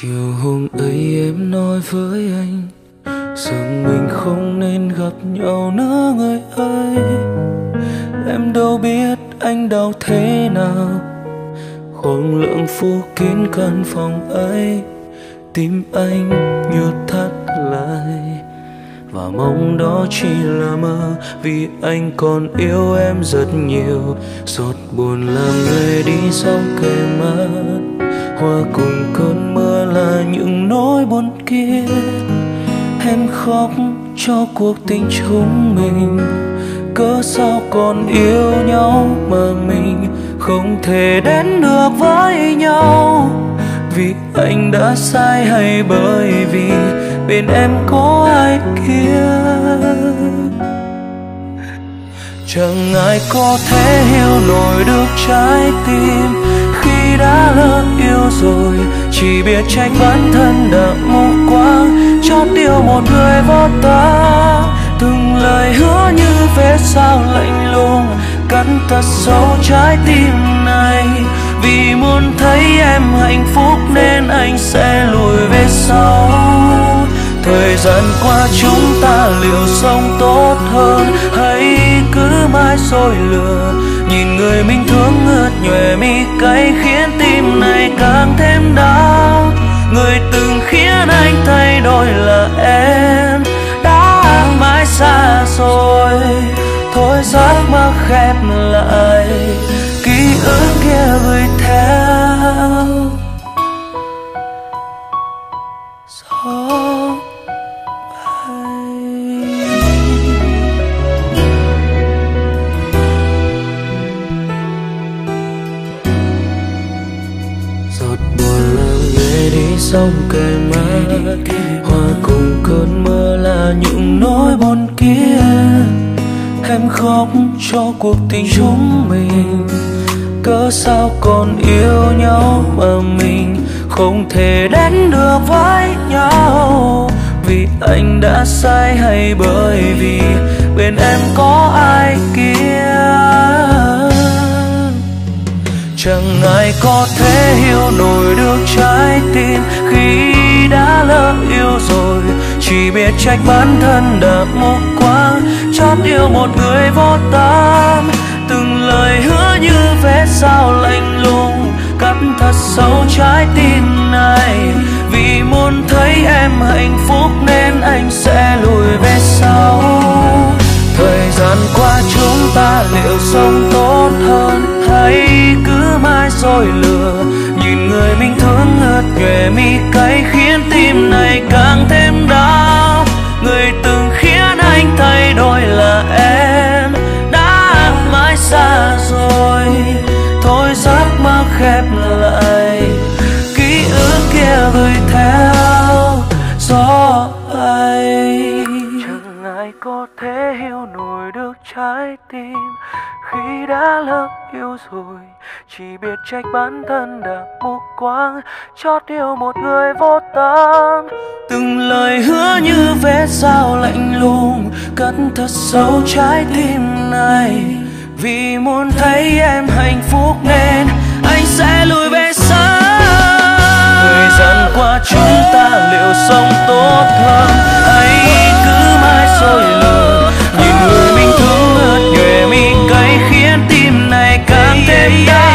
chiều hôm ấy em nói với anh rằng mình không nên gặp nhau nữa, người ơi. Em đâu biết anh đau thế nào. Khoảng lặng phủ kín căn phòng ấy, tim anh như thắt lại. Và mong đó chỉ là mơ, vì anh còn yêu em rất nhiều. Giọt buồn làm người đi xong kề mắt hoa cùng cơn kia. Em khóc cho cuộc tình chúng mình. Cớ sao còn yêu nhau mà mình không thể đến được với nhau? Vì anh đã sai hay bởi vì bên em có ai kia? Chẳng ai có thể hiểu nổi được trái tim lỡ yêu rồi, chỉ biết trách bản thân đã mù quáng chót yêu một người vô ta từng lời hứa như vết sao lạnh lùng, cắn thật sâu trái tim này. Vì muốn thấy em hạnh phúc nên anh sẽ lùi về sau. Thời gian qua chúng ta liệu sống tốt hơn hay cứ mãi soi lừa nhìn người mình thương ngợt nhòe mi cay khiến tim càng thêm đau. Người từng khiến anh thay đổi là em. Đã mãi xa rồi, thôi giấc mơ khép lại. Ký ức kia gửi theo. Gió sông kề mắt hòa cùng cơn mưa là những nỗi buồn kia. Em khóc cho cuộc tình chúng mình. Cớ sao còn yêu nhau mà mình không thể đến được với nhau? Vì anh đã sai hay bởi vì bên em có ai kia? Chẳng ai có thể hiểu nổi được trái tim khi đã lỡ yêu rồi. Chỉ biết trách bản thân đã mù quáng chót yêu một người vô tâm. Từng lời hứa như vết sao lạnh lùng, cắt thật sâu trái tim này. Vì muốn thấy em hạnh phúc dối lừa. Nhìn người mình thương ngất nhòe mi cay, khiến tim này càng thêm đau. Người từng khiến anh thay đổi là em, đã mãi xa rồi. Thôi giấc mơ khép lại, ký ức kia gửi theo gió bay. Chẳng ai có thể hiểu nổi được trái tim khi đã lỡ yêu rồi, chỉ biết trách bản thân đã mù quáng chót yêu một người vô tâm. Từng lời hứa như vết sao lạnh lùng, cất thật sâu trái tim này. Vì muốn thấy em hạnh phúc nên, anh sẽ lùi về yeah.